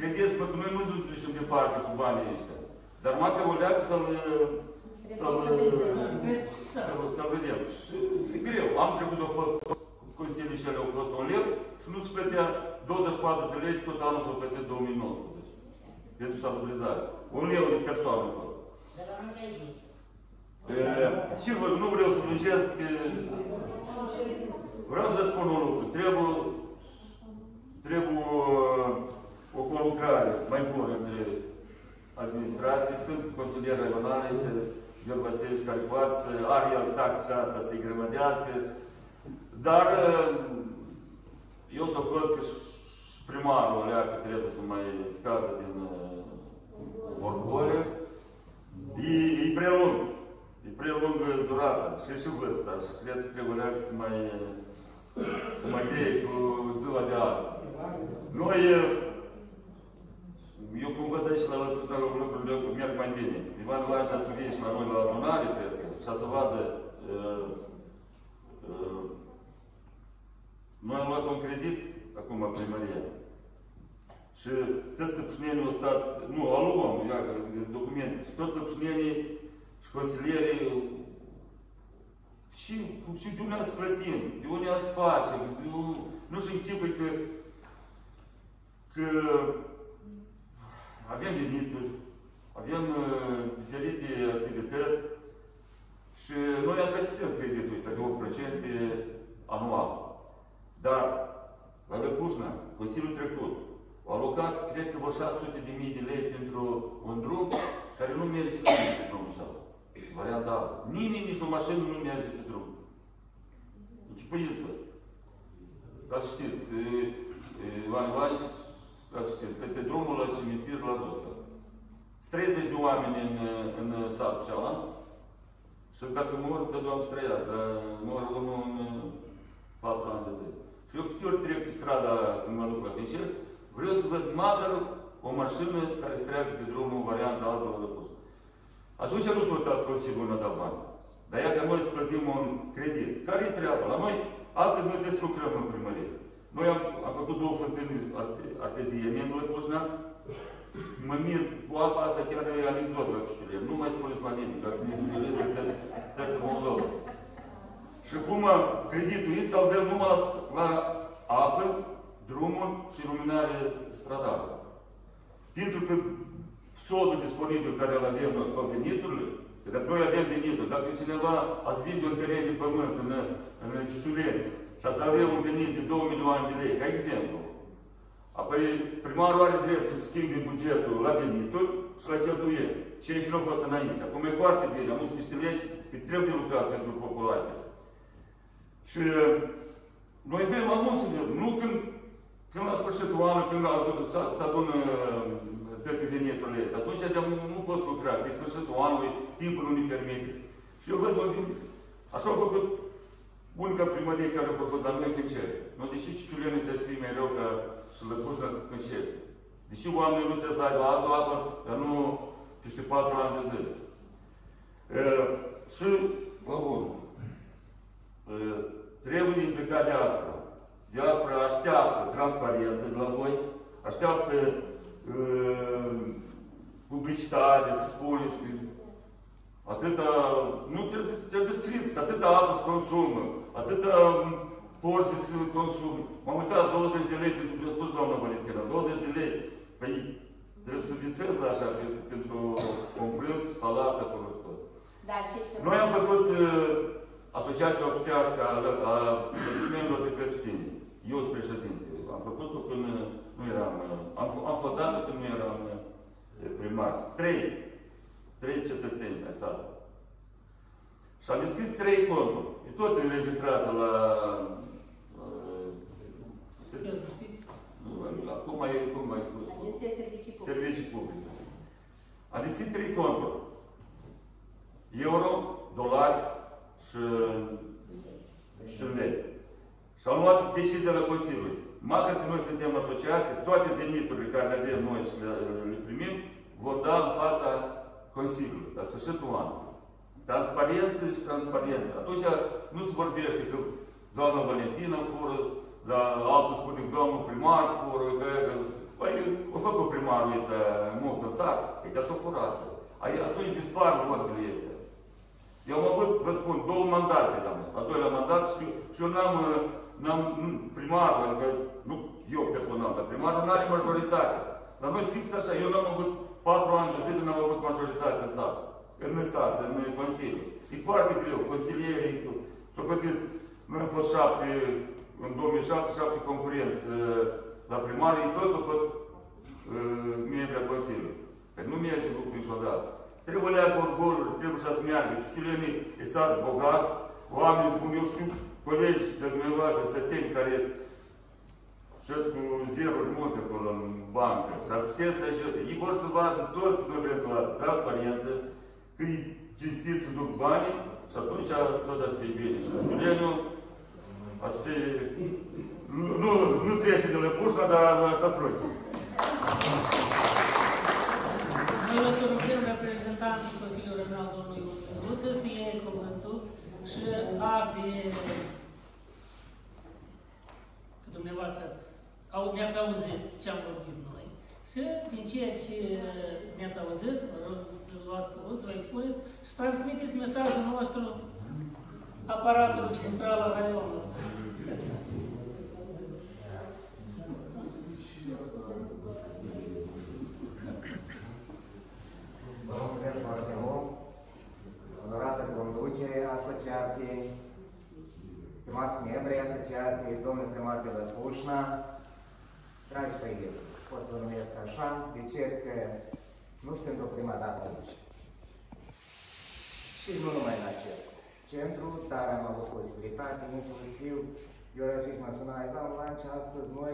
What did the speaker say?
credeți-mă că noi nu ducem departe cu banii ăștia. Dar măcar o leagă să-l să-l să vedem. Și e greu. Am trecut, au fost consilii și ele au fost un leu și nu se plătea 24 de lei, tot anul s-au plătit 2019. Pentru stabilizare. Un leu de persoană a fost. Și vă, nu vreau să lungesc, vreau să spun un lucru. Trebuie, trebuie o colucrare mai bună între administrații, sunt consilieri regionale și Gheorghe Vasilievici care poate să are el tactica asta să-i grămădească, dar eu să văd că și primarul alea că trebuie să mai scadă din uh, orgole, e, e prea lung. E prea lungă durata și și vârsta și cred că trebuie să mai să mai dea cu ziua de azi. Noi eu cum văd aici la Lătușna lucrurile merg mai bine. Ivan Ivanovici să fie și la noi la adunare, cred că, și să vadă uh, uh, noi am luat un credit acum primăria. Și toți căpșnenii au stat, nu, al luăm, ia, documente, și tot căpșnenii și consilierii și, și de unde ați plătim, de unde ați face, de, nu știu închipui că, că avem venituri, avem uh, diferite activități și noi asistăm creditul ăsta de 8% anual. Dar la Lăpușna, Consiliul trecut, au alocat, cred că vreo 600 de mii de lei pentru un drum care nu merge pe drumul ăsta. Varianta A. Nimeni, nici o mașină nu merge pe drum. Închipuiți-vă. Ca să știți, Ioan Ivanici ca să știți, este drumul la cimitir la Duscă. 30 de oameni în, în satul ăla și dacă mor, că doamne străiați, dar mor unul în 4 ani de zi. Și eu câte ori trec pe strada când mă duc la Pinșești, vreau să văd măcar o mașină care să treacă pe drumul varianta albă la Lăpus. Atunci nu s-a uitat Consiliul nu a dat bani. Dar ia că noi să plătim un credit. Care-i treaba? La noi, astăzi noi trebuie să lucrăm în primărie. Noi am, am făcut două fântâni arteziene în Lăcușna. Mă mir cu apa asta chiar e anecdot la Ciuciulie. Nu mai spuneți la nimeni, ca să ne înțelegeți de toată Moldova. Și cum creditul este, îl dăm numai la, la apă, drumul și luminare stradală. Pentru că solul disponibil care îl avem noi, sau veniturile, că dacă noi avem venituri, dacă cineva ați vinde un teren de pământ în, în Ciuciuleni, și să avem un venit de 2 milioane de lei, ca exemplu. Apoi primarul are dreptul să schimbi bugetul la venituri și la cheltuieli. Ceea ce nu a fost înainte. Acum e foarte bine, am niște legi că trebuie lucrat pentru populație. Și noi vrem la mulți nu când, când la sfârșitul anului, când se adună toate veniturile astea. Atunci de nu poți lucra, de sfârșitul anului, timpul nu ne permite. Și eu văd, așa au făcut Unica primărie care a făcut, dar noi Cânceri. Nu, deși Ciciulienul trebuie să fie mai rău ca să lăpuși la Cânceri. Deși oamenii nu trebuie să aibă azi o apă, dar nu peste patru ani de zile. E, și, la bun, e, trebuie implicat diaspora. Diaspora așteaptă transparență de la voi, așteaptă e, publicitate, să spuneți că atâta, nu trebuie, trebuie scris că atâta apă se consumă, atâta porții se consumă. M-am uitat 20 de lei, pentru că a spus doamna Valentina, 20 de lei. Păi trebuie să visez la așa, pentru un prânz, salată, acolo și tot. Da, și Noi am făcut uh, Asociația Obștească a, a Părinților de Creștini. Eu sunt președinte. Am făcut-o când nu eram, am, am fondat când nu eram uh, primar. Trei trei cetățeni ai satului. Și a deschis trei conturi. E tot înregistrat la... la cum mai, cum mai spus? Agenția Servicii Publice. Servicii Publice. A deschis trei conturi. Euro, dolari și, și lei. Și am luat decizia la Consiliului. Măcar că noi suntem asociații, toate veniturile care le avem noi și le, le primim, vor da în fața Consiliului, la sfârșitul anului. Transparență și transparență. Atunci nu se vorbește că doamna Valentina fură, dar altul spune că domnul primar fură, că... Păi, o făcut primar. primarul este mult în sat, e ca și o furată. Ai- Atunci dispar vorbele este. Eu am avut, vă spun, două mandate am avut. Al doilea mandat și, și eu n-am, uh, n-am n- primarul, adică nu eu personal, dar primarul nu are majoritate. La noi fix așa, eu n-am avut patru ani de zile, n-am avut majoritate în sat. În sat, în Consiliu. E foarte greu, consilierii, să gătiți, noi am fost șapte, în 2007, șapte concurenți uh, la primarii, toți au fost uh, membri al Consiliului. Că nu merge lucrul niciodată. Trebuie leagă orgolul, trebuie să meargă. Ciucilenii e sat bogat, oameni cum eu știu, colegi de dumneavoastră, săteni, care și cu zeruri multe acolo în bancă. Și ar putea să ajute. Ei vor să vadă, toți noi vrem să vadă transparență, că e cinstit să duc banii și atunci tot să fie bine. Și Ciuleniu, ați fi, nu, nu, nu trece de la pușca, dar la Saprochi. Noi o să rugăm reprezentantul Consiliului Regional, domnul Ion Mândruță, să iei cuvântul și ape că dumneavoastră ați, au, ne-ați auzit ce am vorbit noi. Și din ceea ce ne-ați auzit, vă rog, luați cuvânt, să vă expuneți și transmiteți mesajul nostru aparatului central al raionului. Vă mulțumesc foarte mult. Onorată conducere a asociației, stimați membri ai asociației, domnul primar de la Pușna, dragi prieteni, pot să vă numesc așa, de ce că nu sunt pentru prima dată aici. Și nu numai în acest centru, dar am avut posibilitate, inclusiv, eu răsit mă sunai, da, la ce astăzi noi